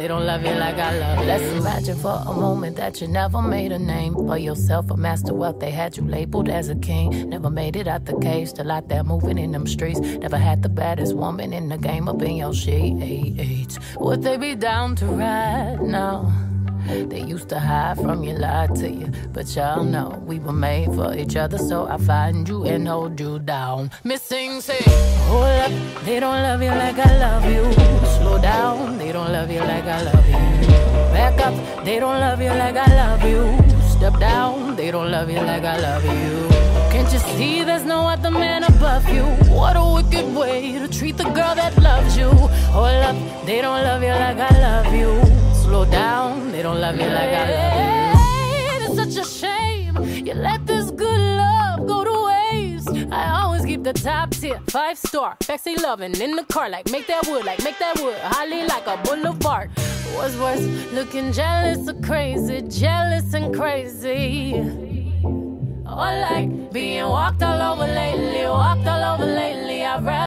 They don't love you like I love. You. Let's imagine for a moment that you never made a name for yourself, a master wealth. They had you labeled as a king. Never made it out the cage, still out there moving in them streets. Never had the baddest woman in the game up in your sheets. Would they be down to ride now? They used to hide from you, lie to you. But y'all know we were made for each other, so I find you and hold you down. Missing, say, hold up, they don't love you like I love you. Back up, they don't love you like I love you. Step down, they don't love you like I love you. Can't you see there's no other man above you? What a wicked way to treat the girl that loves you. Hold up, they don't love you like I love you slow down. They don't love you like I love you. It's such a shame you let this good love go to waste. I always keep the top tier, five star, sexy loving in the car, like make that wood, like make that wood, holly like a boulevard. What's worse, looking jealous or crazy, jealous and crazy. Or like being walked all over lately, walked all over lately. I've